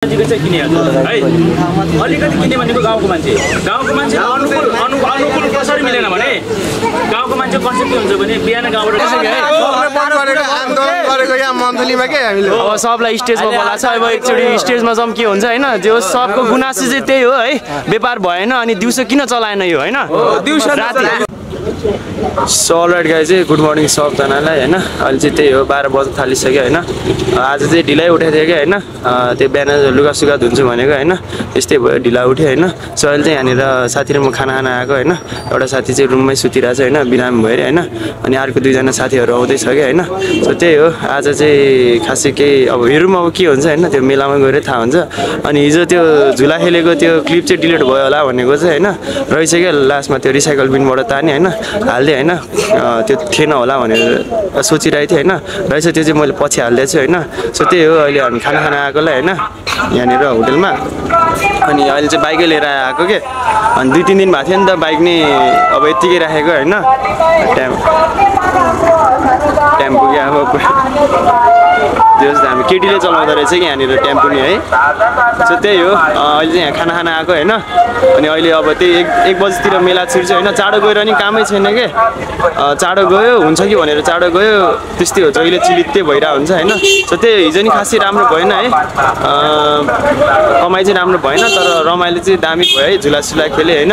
नजिकै चाहिँ किनिहाल्छ है अलिकति किन्यो भनेको गाउँको मान्छे। गाउँको मान्छे अनुकूल अनु अनुकूल कसरी मिलेन भने? गाउँको मान्छे कन्सेप्ट के हुन्छ भने बिहान गाउँबाट बन्द गरेको आन्दोलन गरेको यहाँ मन्थलीमा के हामीले? अब सबलाई स्टेजमा बोलाएको छ। अब एकचोटि स्टेजमा जाउँ के हुन्छ होइन? त्यो सबको गुनासो चाहिँ त्यही हो है। व्यापार भएन अनि दिउँसो किन चलाएन यो होइन? राति सलराइट गाई चाहिँ गुड मर्निङ सबजनालाई होइन अहिले चाहिँ त्यही हो बाह्र बज्नु थालिसक्यो होइन आज चाहिँ ढिलै उठेको थियो कि होइन त्यो बिहान लुगा सुगा धुन्छु भनेको होइन त्यस्तै भयो ढिला उठ्यो होइन सो अहिले चाहिँ यहाँनिर साथी र म खाना खाना आएको होइन एउटा साथी चाहिँ रुममै सुतिरहेको छ होइन बिरामी भएर होइन अनि अर्को दुईजना साथीहरू आउँदैछ कि होइन सो त्यही हो आज चाहिँ खासै केही अब हेरौँ अब के हुन्छ होइन त्यो मेलामा गएर थाहा हुन्छ अनि हिजो त्यो झुला खेलेको त्यो क्लिप चाहिँ डिलिट भयो होला भनेको चाहिँ होइन रहेछ क्या लास्टमा त्यो रिसाइकल बिनबाट ताने होइन हालिदिएँ होइन? त्यो थिएन होला भनेर सोचिरहेको थिएँ होइन? रहेछ त्यो चाहिँ मैले पछि हालिदिएको छु होइन? सो त्यही हो अहिले हामी खाना खाना आएकोलाई होइन? यहाँनिर होटेलमा। अनि अहिले चाहिँ बाइकै लिएर आएको के? अनि दुई तिन दिन भएको थियो नि त बाइक नै अब यत्तिकै राखेको होइन? ट्याम टेम्पो क्या अब त्यो जस्तो हामी केटीले चलाउँदो रहेछ कि यहाँनिर टेम्पो नि है। सो त्यही हो। अहिले चाहिँ यहाँ खाना खाना आएको होइन। अनि अहिले अब त्यही एक एक बजीतिर मेला छिर्छ होइन। चाँडो गएर नि कामै छैन कि? चाँडो गयो हुन्छ कि भनेर चाँडो गयो। त्यस्तै हो जहिले चिलित्तै भइरहेको हुन्छ होइन। सो त्यही हिजो नि खासै राम्रो भएन है। कमाइ चाहिँ राम्रो भएन तर रमाइलो चाहिँ दामी भयो है झुला सुला खेलेँ होइन।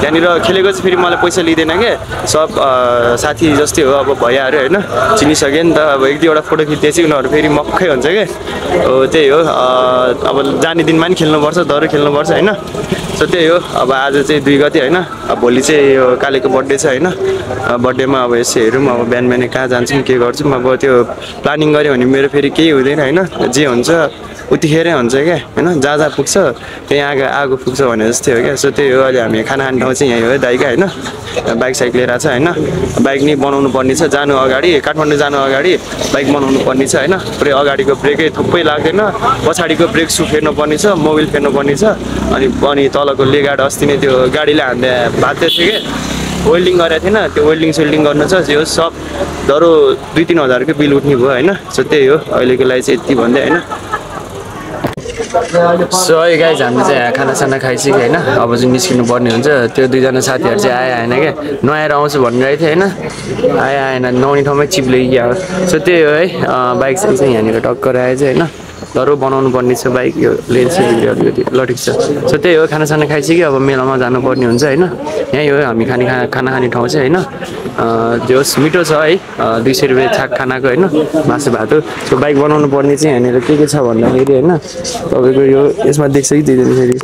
त्यहाँनिर खेलेको चाहिँ फेरि मलाई पैसा लिँदैन क्या सब साथी जस्तै हो अब भइहाल्यो होइन। चिनिसक्यो नि त अब एक दुईवटा फोटो खिच्दैछु उनीहरू फेरि मक्खै हुन्छ क्या हो त्यही हो। अब जाने दिनमा नि खेल्नुपर्छ दह्रो खेल्नुपर्छ होइन? सो त्यही हो। अब आज चाहिँ दुई गते होइन? अब भोलि चाहिँ यो कालेको बर्थडे छ होइन? बर्थडेमा अब यसो हेरौँ अब बिहान बिहानै कहाँ जान्छौँ के गर्छौँ। अब त्यो प्लानिङ गऱ्यो भने मेरो फेरि केही हुँदैन होइन? जे हुन्छ उतिखेरै हुन्छ क्या होइन? जहाँ जहाँ पुग्छ त्यहीँ आगो आगो पुग्छ भने जस्तै हो क्या। सो त्यही हो अहिले हामी खाना खाने ठाउँ चाहिँ यहीँ हो दाइका होइन? बाइक साइक लिएर छ होइन? बाइक नै बनाउनु पर्ने छ जानु अगाडि काठमाडौँ जानु अगाडि बाइक बनाउनु पर्ने छ होइन? पुरै अगाडिको ब्रेकै थुप्रै लाग्दैन पछाडिको ब्रेक सु फेर्नु पर्ने छ मोबिल फेर्नु पर्ने छ अनि अनि तलको लेगाड अस्ति नै त्यो गाडीले हान्दा बाध्य थियो कि वेल्डिङ गरेको थिएन त्यो वेल्डिङ सेल्डिङ गर्नु छ होस् सब धरो दुई तिन हजारको बिल उठ्ने भयो होइन? सो त्यही हो अहिलेको लागि चाहिँ यति भन्दै होइन? सो है गाइज हामीले चाहिँ यहाँ खानासाना खाइसक्यो होइन? अब चाहिँ निस्किनु पर्ने हुन्छ त्यो दुईजना साथीहरू चाहिँ आए आएन क्या? नआएर आउँछु भनिरहेको थियो होइन? आए आएन नआउने ठाउँमै चिप ल्याइयो सो त्यही हो है बाइक साइक चाहिँ यहाँनिर टक्कर आएछ होइन? डह्रो बनाउनु पर्ने छ बाइक यो लेन्स अलिकति। ल ठिक छ। सो त्यही हो खानासाना खाइसक्यो। अब मेलामा जानुपर्ने हुन्छ होइन? यहीँ हो हामी खाने खा खाना खाने ठाउँ चाहिँ होइन? होस् मिठो छ है? दुई सय रुपियाँ छाक खानाको होइन? मासु भात। सो बाइक बनाउनु पर्ने चाहिँ यहाँनिर के के छ भन्दाखेरि होइन? तपाईँको यो यसमा देख्छ कि दिँदैन फेरि?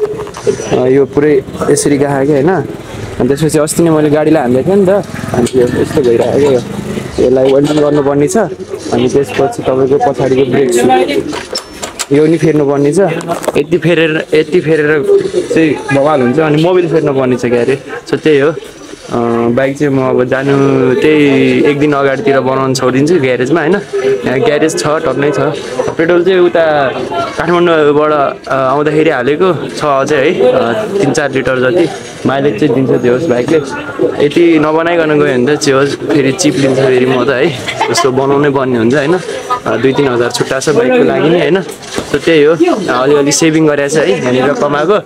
यो पुरै यसरी गएको क्या होइन? अनि त्यसपछि अस्ति नै मैले गाडीलाई हान्दै थिएँ नि त। अनि यो यस्तो भइरहेको यो यसलाई वेल्डिङ गर्नुपर्ने छ। अनि त्यसपछि तपाईँको पछाडिको ब्रेक यो नि फेर्नु पर्ने छ। यति फेरेर यति फेरेर चाहिँ बवाल हुन्छ अनि मोबिल फेर्नु पर्ने छ क्यारे। सो त्यही हो। बाइक चाहिँ म अब जानु त्यही एक दिन अगाडितिर बनाउनु छोडिदिन्छु ग्यारेजमा होइन? ग्यारेज छ टक्कै छ। पेट्रोल चाहिँ उता काठमाडौँबाट आउँदाखेरि हालेको छ अझै है तिन चार लिटर जति। माइलेज चाहिँ दिन्छ त्यो होस् बाइकले। यति नबनाइकन गयो भने त चाहिँ होस् फेरि चिप लिन्छ फेरि म त है जस्तो बनाउनै पर्ने हुन्छ होइन? दुई तिन हजार छुट्टा छ बाइकको लागि नै होइन? सो त्यही हो। अलिअलि सेभिङ गरेको छ है यहाँनिर कमाएको?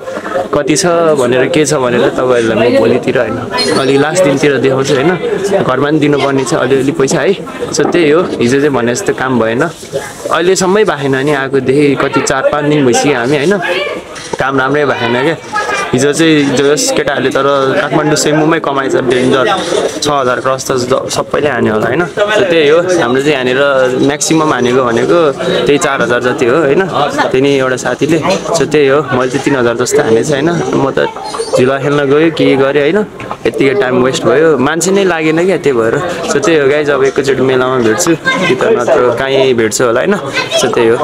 कति छ भनेर के छ भनेर तपाईँहरूलाई म भोलितिर होइन अलिक लास्ट दिनतिर देखाउँछु होइन? घरमा पनि दिनुपर्ने छ अलिअलि पैसा है? सो त्यही हो हिजो चाहिँ भने जस्तो काम भएन। अहिलेसम्मै भएन नि आएकोदेखि कति चार पाँच दिन भइसक्यो हामी होइन? काम राम्रै भएन क्या हिजो चाहिँ जस केटाहरूले तर काठमाडौँ सेम्बुमै कमाएछ डेन्जर छ हजार क्रस त सबैले हान्यो होला होइन। त्यही हो हाम्रो चाहिँ यहाँनिर म्याक्सिमम् हानेको भनेको त्यही चार हजार जति हो होइन। त्यही नै एउटा साथीले सो त्यही हो मैले चाहिँ तिन हजार जस्तो हानेको होइन म त झुला खेल्न गयो के गरेँ होइन। यत्तिकै टाइम वेस्ट भयो मान्छे नै लागेन क्या त्यही भएर। सो त्यही हो गाइज अब एकैचोटि मेलामा भेट्छु कि त नत्र कहीँ भेट्छु होला होइन। सो त्यही हो।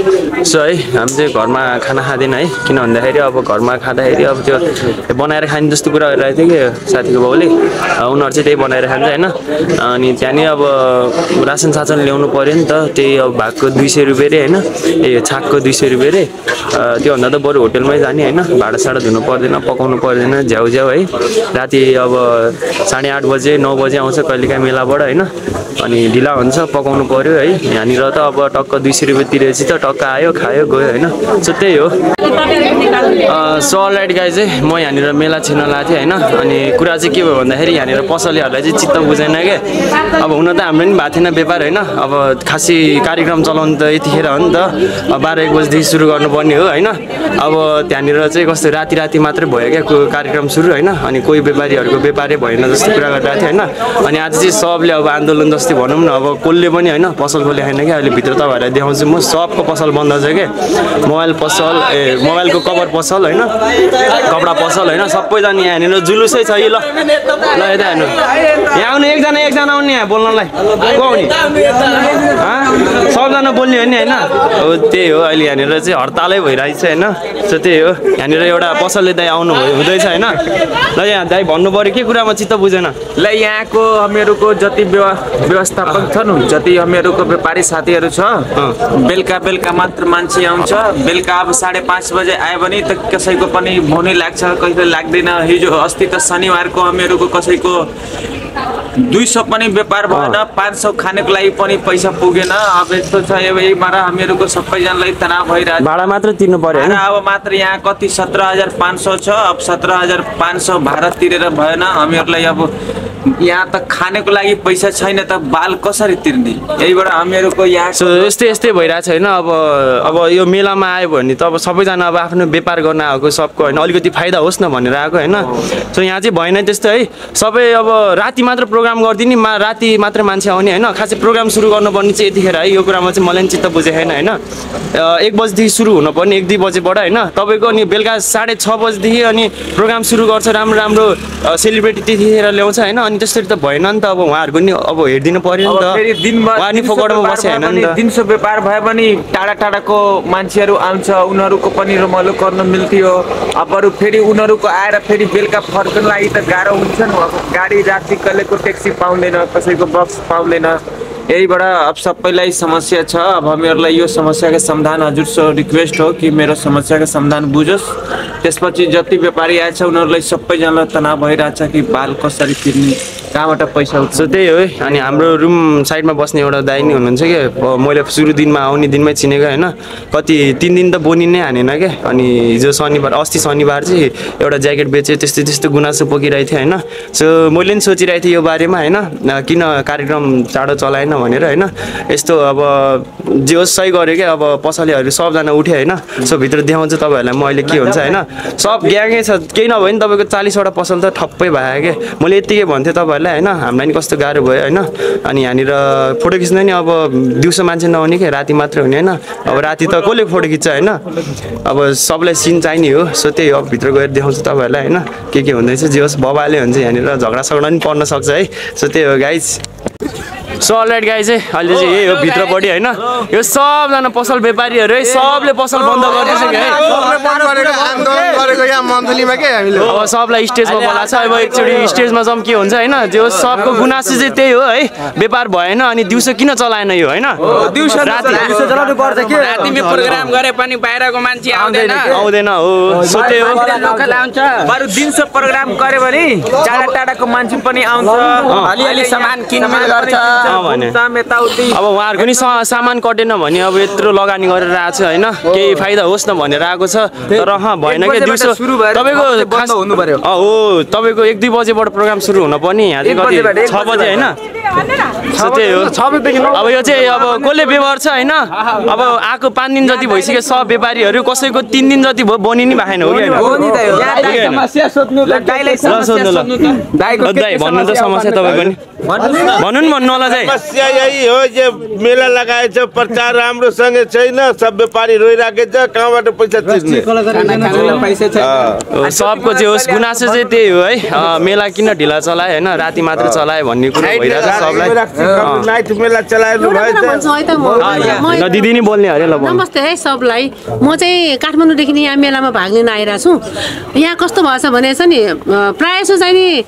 सो है हामी चाहिँ घरमा खाना खाँदैन है। किन भन्दाखेरि अब घरमा खाँदाखेरि अब त्यो बनाएर खाने जस्तो कुरा गरिरहेको थियो कि साथीको बाउले। उनीहरू चाहिँ त्यही बनाएर खान्छ होइन। अनि त्यहाँ नि अब रासन सासन ल्याउनु पऱ्यो नि त। त्यही अब भागको दुई सय रुपियाँ रे होइन। ए छाकको दुई सय रुपियाँ रे। त्योभन्दा त बरु होटेलमै जाने होइन। भाडा साडा धुनु पर्दैन पकाउनु पर्दैन झ्याउ झ्याउ है। राति अब साढे आठ बजे नौ बजे आउँछ कहिलेकाहीँ मेलाबाट होइन। अनि ढिला हुन्छ पकाउनु पऱ्यो है। यहाँनिर त अब टक्क दुई सय रुपियाँ तिरेपछि त टक्क आयो खायो गयो होइन? सो त्यही हो। सलाइट गाई चाहिँ म यहाँनिर मेला छिर्न लाएको थिएँ होइन? अनि कुरा चाहिँ के भयो भन्दाखेरि यहाँनिर पसलेहरूलाई चाहिँ चित्त बुझेन क्या अब हुन त हाम्रो पनि भएको थिएन व्यापार होइन? अब खासै कार्यक्रम चलाउनु त यतिखेर हो नि त। बाह्र एक बजीदेखि सुरु गर्नुपर्ने हो होइन? अब त्यहाँनिर चाहिँ कस्तो राति राति मात्रै भयो क्या कार्यक्रम सुरु होइन? अनि कोही व्यापारीहरूको व्यापारै भएन जस्तो कुरा गरिरहेको थियो होइन? अनि आज चाहिँ सबले अब आन्दोलन जस्तै भनौँ न अब कसले पनि होइन? पसल खोले छैन क्या अहिले भित्र तपाईँहरूलाई देखाउँछु म। सबको पसल बन्द छ क्या मोबाइल पसल ए मोबाइलको कभर पसल होइन? कपडा पसल होइन? सबैजना यहाँनिर जुलुसै छ यो ल। ल यता हेर्नु। यहाँ आउने एकजना एकजना आउने यहाँ बोल्नलाई। को आउने? हँ? सबजना बोल्ने हो नि होइन? हो त्यही हो। अहिले यहाँनिर चाहिँ हडतालै भइरहेको छ होइन? सो त्यही हो। यहाँनिर एउटा पसलले दाइ आउनु भयो हुँदैछ होइन? ल यहाँ दाइ भन्नु पऱ्यो के कुरामा चित्त बुझेन। ल यहाँको हामीहरूको जति व्यव- व्यवस्थापक छन् जति हामीहरूको व्यापारी साथीहरू छ बेलुका बेलुका मात्र मान्छे आउँछ। बेलुका अब साढे पाँच बजे आयो भने त कसैको पनि भौनी लाग्छ कहिले लाग्दैन। हिजो अस्ति त शनिबारको हामीहरूको कसैको दुई सौ पनि व्यापार भएन पाँच सौ खानेको लागि पनि पैसा पुगेन। अब यस्तो छ अब यही मार हामीहरूको सबैजनालाई तनाव भइरहेको भाडा मात्र तिर्नु भाडा अब मात्र यहाँ कति सत्र हजार पाँच सौ छ। अब सत्र हजार पाँच सौ भाडा तिरेर भएन। हामीहरूलाई अब यहाँ त खानेको लागि पैसा छैन त बाल कसरी तिर्ने? यहीबाट हामीहरूको यहाँ सो यस्तै यस्तै भइरहेको छ होइन। अब अब यो मेलामा आयो भने त अब सबैजना अब आफ्नो व्यापार गर्न आएको सबको होइन। अलिकति फाइदा होस् न भनेर आएको होइन? सो यहाँ चाहिँ भएन त्यस्तो है। सबै अब राति मात्र प्रोग्राम गरिदिने मा राति मात्र मान्छे आउने होइन? खासै प्रोग्राम सुरु गर्नुपर्ने चाहिँ यतिखेर है। यो कुरामा चाहिँ मलाई पनि चित्त बुझेको छैन होइन एक बजीदेखि सुरु हुनुपर्ने एक दुई बजेबाट होइन? तपाईँको अनि बेलुका साढे छ बजीदेखि अनि प्रोग्राम सुरु गर्छ राम्रो राम्रो सेलिब्रेटी त्यतिखेर ल्याउँछ होइन? अनि त्यसरी त भएन नि त अब उहाँहरूको नि अब हेरिदिनु पऱ्यो अब नि त उहाँ नि फोकटमा व्यापार बसे होइन नि त। दिउँसो व्यापार भयो भने टाढा टाढाको मान्छेहरू आउँछ उनीहरूको पनि रमाइलो गर्न मिल्थ्यो। अब अरू फेरि उनीहरूको आएर फेरि बेलुका फर्कनु लागि त गाह्रो हुन्छ नि। अब गाडी राति कसैको ट्याक्सी पाउँदैन कसैको बक्स पाउँदैन। यहीबाट अब सबैलाई समस्या छ। अब हामीहरूलाई यो समस्याको समाधान हजुर रिक्वेस्ट हो कि मेरो समस्याको समाधान बुझोस्। त्यसपछि जति व्यापारी आएछ उनीहरूलाई सबैजनालाई तनाव भइरहेछ कि बाल कसरी तिर्ने कहाँबाट पैसा सो त्यही हो अनि हाम्रो रुम साइडमा बस्ने एउटा दाइ नै हुनुहुन्छ अब मैले सुरु दिनमा आउने दिनमै चिनेको होइन। कति तिन दिन त बोनी नै हानेन क्या। अनि हिजो शनिबार अस्ति शनिबार चाहिँ एउटा ज्याकेट बेचेँ त्यस्तो त्यस्तो गुनासो पोकिरहेको थिएँ होइन। सो मैले पनि सोचिरहेको थिएँ यो बारेमा होइन। किन कार्यक्रम चाँडो चलाएन भनेर होइन यस्तो अब जे होस् सही गऱ्यो क्या अब पसलेहरू सबजना उठ्यो होइन सो भित्र देखाउँछु तपाईँहरूलाई म अहिले के हुन्छ होइन। सब ग्याङै छ केही नभए नि तपाईँको चालिसवटा पसल त ठप्पै भयो क्या। मैले यत्तिकै भन्थेँ तपाईँहरूलाई होइन हामीलाई नि कस्तो गाह्रो भयो होइन। अनि यहाँनिर फोटो खिच्न नि अब दिउँसो मान्छे नहुने क्या राति मात्रै हुने होइन। अब राति त कसले फोटो खिच्छ होइन। अब सबलाई सिन चाहिने हो सो त्यही हो भित्र गएर देखाउँछु तपाईँहरूलाई होइन के के हुँदैछ। जे होस् बबाले हुन्छ यहाँनिर झगडा सगडा पनि पर्न सक्छ है। सो त्यही हो गाइज सो अलराइट गाई चाहिँ अहिले चाहिँ यही हो भित्रपट्टि होइन यो सबजना पसल व्यापारीहरू है सबले पसल बन्द गरिदिन्छ क्या है गरेको यहाँ मन्थलीमा के हामीले अब सबलाई स्टेजमा बोलाएको छ। अब एकचोटि स्टेजमा जाउँ के हुन्छ होइन त्यो सबको गुनासो चाहिँ त्यही हो है। व्यापार भएन अनि दिउँसो किन चलाएन यो होइन? प्रोग्राम गरे पनि बाहिरको मान्छे आउँदैन आउँदैन। हो सो त्यही हो। बरु दिउँसो प्रोग्राम गर्यो भने टाढा टाढाको मान्छे पनि आउँछ। अलिअलि सामान किनमेल गर्छ। अब उहाँहरूको नि सा- सामान कटेन भने अब यत्रो लगानी गरेर आएको छ होइन? केही फाइदा होस् न भनेर आएको छ। तर भएन कि तपाईँको खास अँ हो तपाईँको एक दुई बजेबाट प्रोग्राम सुरु हुन पर्ने यहाँ कति छ बजे होइन? त्यही हो। अब यो चाहिँ अब कसले व्यवहार छ होइन? अब आएको पाँच दिन जति भइसक्यो सब व्यापारीहरू कसैको तिन दिन जति भयो बनि नि भएन हो कि भन्नु त समस्या तपाईँको नि। भन्नु नि भन्नु होला चाहिँ। समस्या यही हो जे मेला लगाएछ प्रचार राम्रोसँग छैन सब व्यापारी रोइराखेको छ कहाँबाट पैसा तिर्ने? सबको चाहिँ होस् गुनासो चाहिँ त्यही हो है। मेला किन ढिला चलायो होइन? राति मात्र चलायो भन्ने कुरो भइरहेको छ सबलाई। नाइट मेला भन्छु ल दिदी नि बोल्ने अरे ल नमस्ते है सबलाई। म चाहिँ काठमाडौँदेखि यहाँ मेलामा भाग लिन आइरहेको छु। यहाँ कस्तो भएछ भने चाहिँ नि प्रायः जसो चाहिँ नि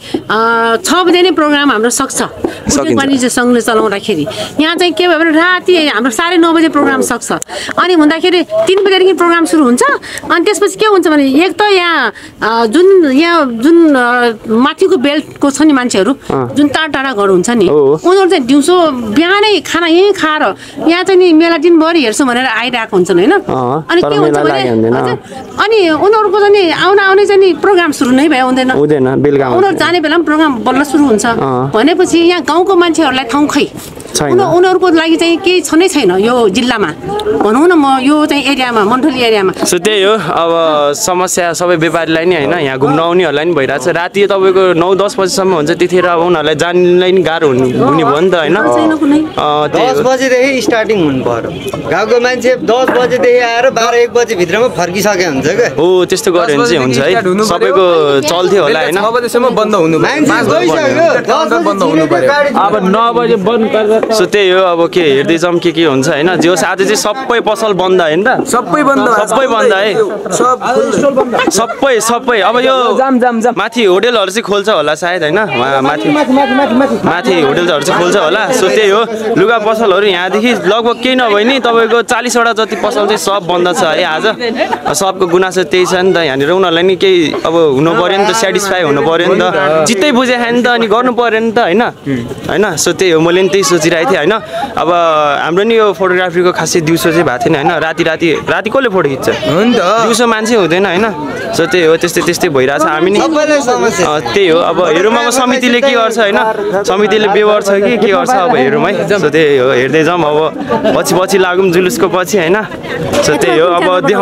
छ बजे नै प्रोग्राम हाम्रो सक्छ। उद्योग वाणिज्य सङ्घले चलाउँदाखेरि। यहाँ चाहिँ के भयो भने राति हाम्रो साढे नौ बजे प्रोग्राम सक्छ। अनि भन्दाखेरि तिन बजेदेखि प्रोग्राम सुरु हुन्छ। अनि त्यसपछि के हुन्छ भने एक त यहाँ जुन यहाँ जुन माथिको बेल्टको छ नि मान्छेहरू जुन टाढा टाढा घर हुन्छ नि। उनीहरू चाहिँ दिउँसो बिहानै खाना यहीँ खाएर यहाँ चाहिँ नि मेला दिनभरि हेर्छु भनेर आइरहेको हुन्छन् होइन? अनि के हुन्छ भने अनि उनीहरूको चाहिँ नि आउन आउने चाहिँ नि प्रोग्राम सुरु नै भयो हुँदैन। उनीहरू जाने बेलामा प्रोग्राम बल्ल सुरु हुन्छ। भनेपछि यहाँ गाउँको मान्छेहरूलाई ठाउँ खै छैन। उनी- उनीहरूको लागि चाहिँ केही छ नै छैन यो जिल्लामा। भनौँ न म यो चाहिँ एरियामा मन्डली एरियामा। सो त्यही हो अब समस्या सबै व्यापारीलाई नि होइन यहाँ घुम्न आउनेहरूलाई नि भइरहेको छ। राति तपाईँको नौ दस बजीसम्म हुन्छ त्यतिखेर अब उनीहरूलाई जानलाई नि गाह्रो हुने हुने भयो नि त होइन। दस बजेदेखि स्टार्टिङ हुनु पर्यो गाउँको मान्छे दस बजेदेखि आएर बाह्र एक बजीभित्रमा फर्किसके हुन्छ क्या हो त्यस्तो गऱ्यो भने चाहिँ हुन्छ है। सबैको चल्थ्यो होला होइन। अब नौ बजे बन्द गरेर सो त्यही हो अब के हेर्दै जाउँ के के हुन्छ होइन जे होस् आज चाहिँ सबै पसल बन्द होइन? त सबै बन्द। सबै बन्द है? सब सबै सबै। अब यो जाम जाम जाम। माथि होटेलहरू चाहिँ खोल्छ होला सायद होइन? माथि। माथि होटेलहरू चाहिँ खोल्छ होला। सो त्यही हो लुगा पसलहरू यहाँदेखि लगभग केही नभए नि तपाईँको चालिसवटा जति पसल चाहिँ सब बन्द छ है आज। सबको गुनासो त्यही छ नि त यहाँनिर उनीहरूलाई नि केही अब हुनु पऱ्यो नि त सेटिस्फाई हुनु पऱ्यो नि त। जित्तै बुझे खायो नि त अनि गर्नु पऱ्यो नि त होइन? होइन? सो त्यही हो मैले नि त्यही सोचिरहेको थिएँ होइन? अब हाम्रो नि यो फोटोग्राफीको खासै दिउँसो चाहिँ भएको थिएन होइन? राति राति राति कसले फोटो खिच्छ? हो नि त दिउँसो मान्छे हुँदैन होइन? सो त्यही हो त्यस्तै त्यस्तै भइरहेछ। हामी नि त्यही हो। अब हेरौँ अब समितिले के गर्छ होइन? समितिले बेवर छ कि के गर्छ अब हेरौँ है? सो त्यही हो हेर्दै जाउँ अब पछि पछि लागौँ जुलुसको पछि होइन? सो त्यही हो अब देखाउँ।